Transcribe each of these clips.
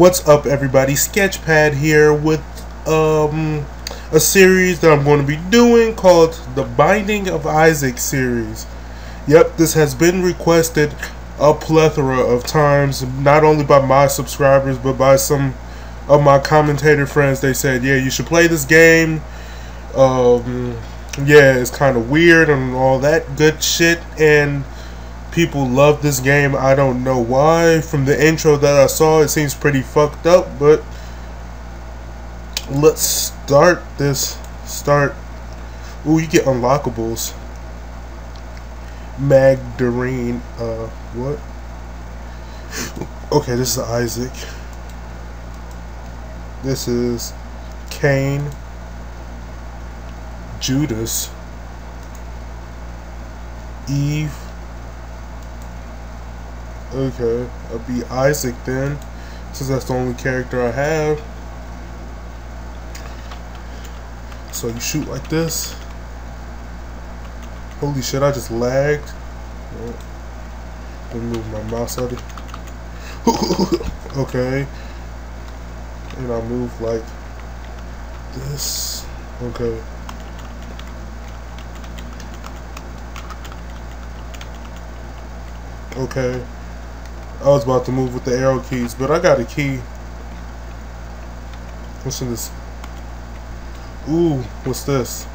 What's up everybody? Sketchpad here with um a series that I'm going to be doing called the Binding of Isaac series. Yep, this has been requested a plethora of times, not only by my subscribers but by some of my commentator friends. They said, "Yeah, you should play this game." Um yeah, it's kind of weird and all that good shit and people love this game. I don't know why. From the intro that I saw, it seems pretty fucked up, but let's start this. Start. Ooh, you get unlockables. Magdalene. Uh, what? Okay, this is Isaac. This is Cain. Judas. Eve. Okay, I'll be Isaac then, since that's the only character I have. So you shoot like this. Holy shit, I just lagged. Let me move my mouse out of Okay. And I move like this. Okay. Okay. I was about to move with the arrow keys, but I got a key. What's in this? Ooh, what's this?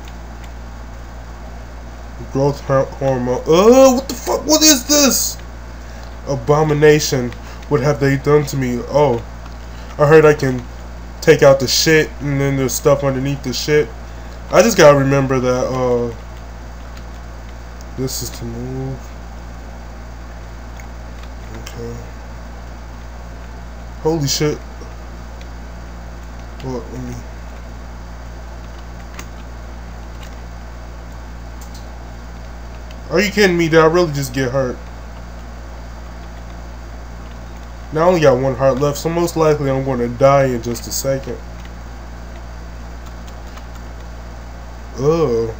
Growth hormone. Oh, what the fuck? What is this? Abomination. What have they done to me? Oh, I heard I can take out the shit, and then there's stuff underneath the shit. I just gotta remember that, uh, this is to move. Holy shit. What, let me... Are you kidding me? Did I really just get hurt? Now I only got one heart left, so most likely I'm going to die in just a second. Oh.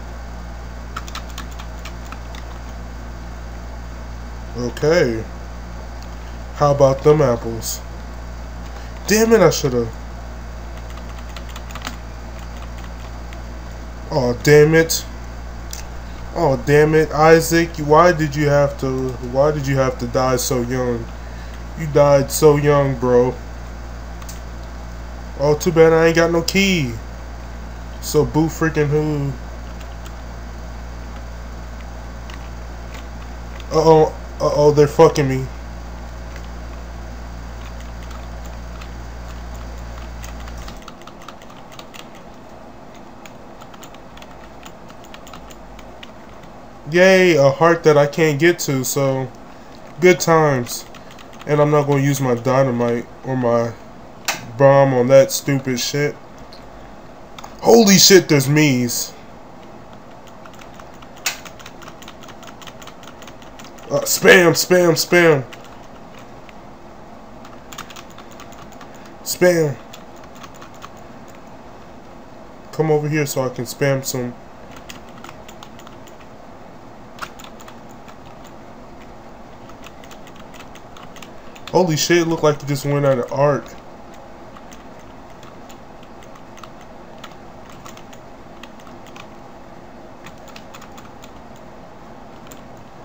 Okay. How about them apples? Damn it, I should have. Oh, damn it. Oh, damn it, Isaac. Why did you have to, why did you have to die so young? You died so young, bro. Oh, too bad I ain't got no key. So boo freaking who? Uh-oh, uh-oh, they're fucking me. Yay, a heart that I can't get to, so good times. And I'm not going to use my dynamite or my bomb on that stupid shit. Holy shit, there's me's. Uh, spam, spam, spam. Spam. Come over here so I can spam some Holy shit, it looked like it just went out of arc.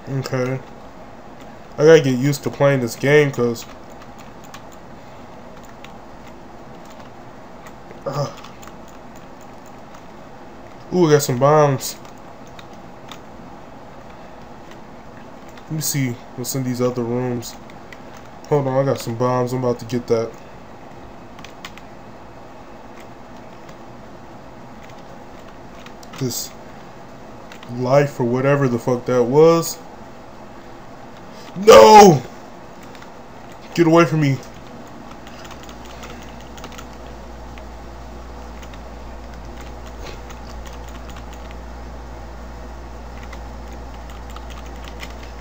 Okay. I gotta get used to playing this game because uh. Ooh, I got some bombs. Let me see what's in these other rooms. Hold on, I got some bombs. I'm about to get that. This life or whatever the fuck that was. No! Get away from me.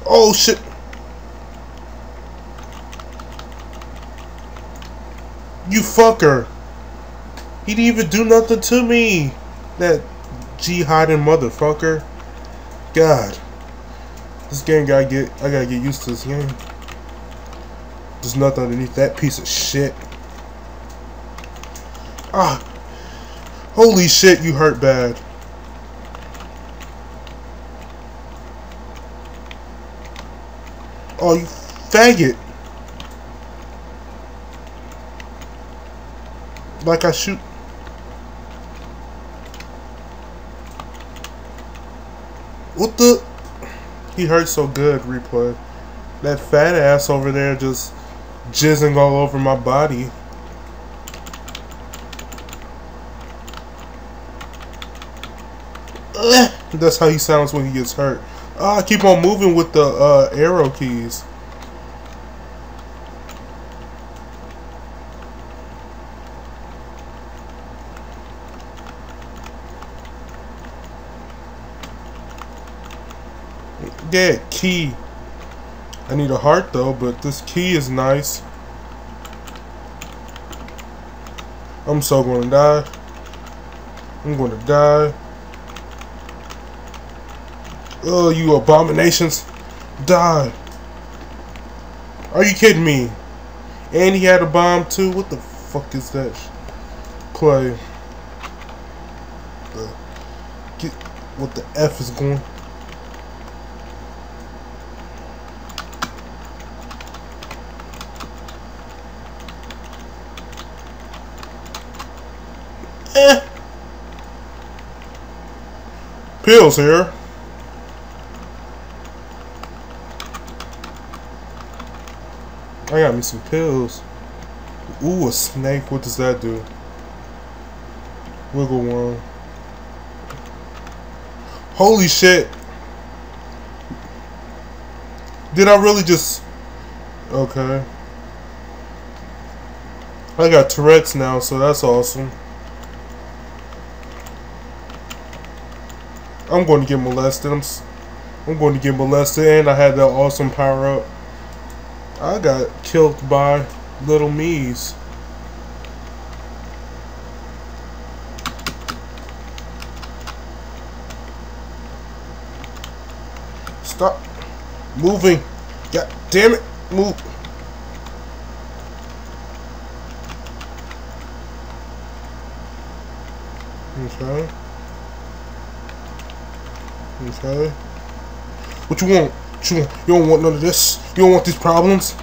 Oh shit. You fucker. He didn't even do nothing to me. That jihading motherfucker. God. This game gotta get I gotta get used to this game. There's nothing underneath that piece of shit. Ah. Holy shit, you hurt bad. Oh, you faggot. Like I shoot. What the? He hurt so good, replay. That fat ass over there just jizzing all over my body. That's how he sounds when he gets hurt. Ah, keep on moving with the uh, arrow keys. Yeah, key. I need a heart though, but this key is nice. I'm so gonna die. I'm gonna die. Oh, you abominations. Die. Are you kidding me? And he had a bomb too? What the fuck is that? Play. Get, what the F is going? Eh. Pills here. I got me some pills. Ooh, a snake. What does that do? Wiggle worm. Holy shit. Did I really just... Okay. I got Tourette's now, so that's awesome. I'm going to get molested. I'm, I'm going to get molested, and I had that awesome power up. I got killed by little me's. Stop moving. God damn it. Move. Okay. Okay. What you want? You, want? you don't want none of this. You don't want these problems.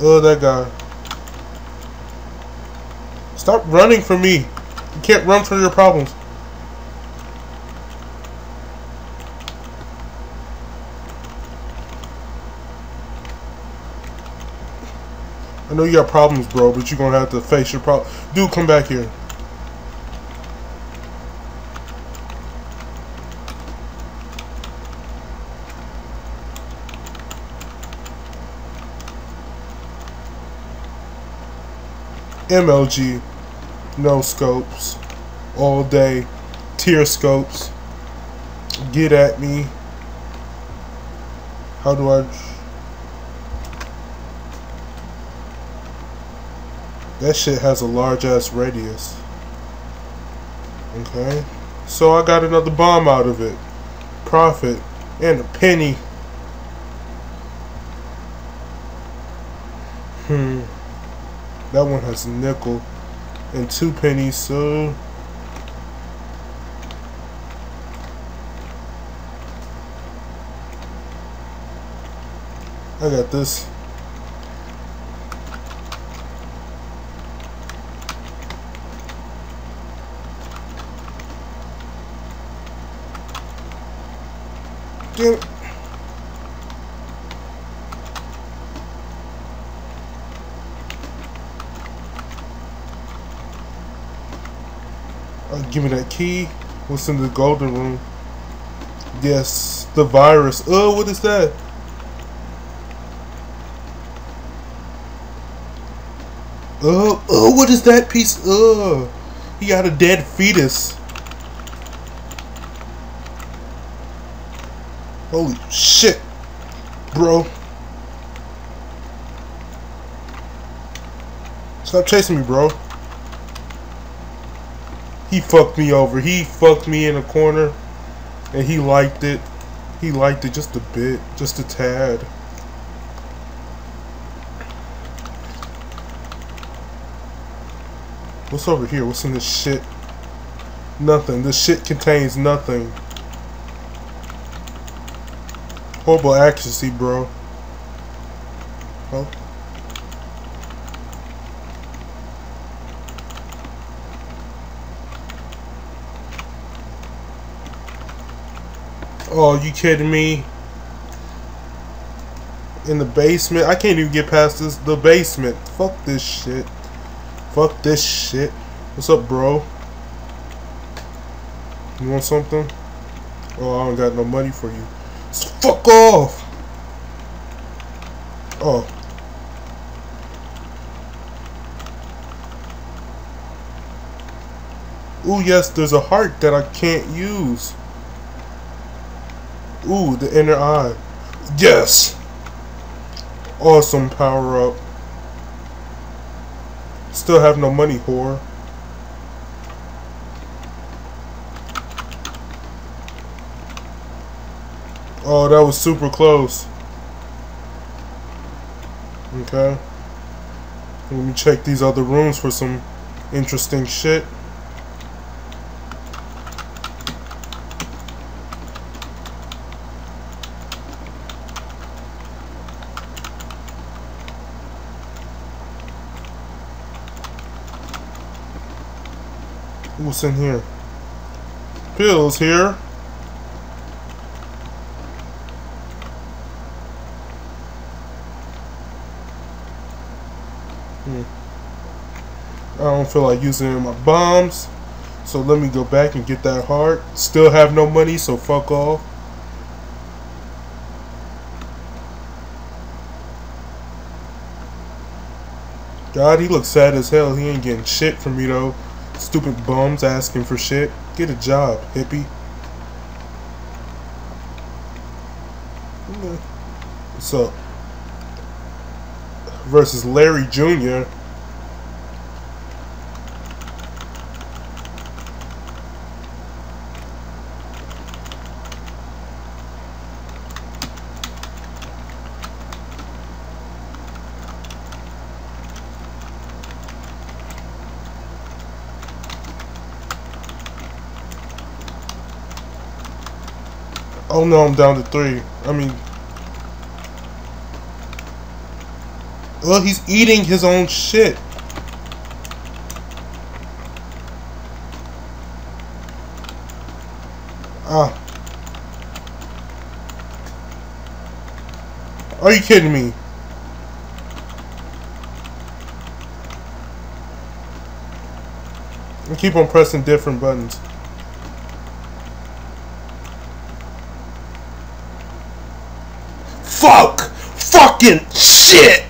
Oh, that guy. Stop running from me. You can't run from your problems. I know you got problems, bro, but you're gonna have to face your problem. Dude, come back here. MLG, no scopes, all day, tear scopes. Get at me. How do I? That shit has a large ass radius. Okay. So I got another bomb out of it. Profit. And a penny. Hmm. That one has a nickel. And two pennies, so... I got this. Uh, give me that key. What's in the golden room? Yes, the virus. Oh, what is that? Oh, oh, what is that piece? Oh, he got a dead fetus. Holy shit, bro. Stop chasing me, bro. He fucked me over. He fucked me in a corner, and he liked it. He liked it just a bit, just a tad. What's over here? What's in this shit? Nothing. This shit contains nothing. Horrible accuracy, bro. Oh. Oh, you kidding me? In the basement? I can't even get past this. The basement. Fuck this shit. Fuck this shit. What's up, bro? You want something? Oh, I don't got no money for you. Fuck off! Oh. Ooh, yes, there's a heart that I can't use. Ooh, the inner eye. Yes! Awesome power up. Still have no money, whore. Oh, that was super close. Okay. Let me check these other rooms for some interesting shit. What's in here? Pills here. I don't feel like using my bombs. So let me go back and get that heart. Still have no money, so fuck off. God, he looks sad as hell. He ain't getting shit from me though. Stupid bums asking for shit. Get a job, hippie. What's up? Versus Larry Jr. Oh no, I'm down to three. I mean... Well, he's eating his own shit. Ah. Are you kidding me? I keep on pressing different buttons. Fuck! Fucking shit!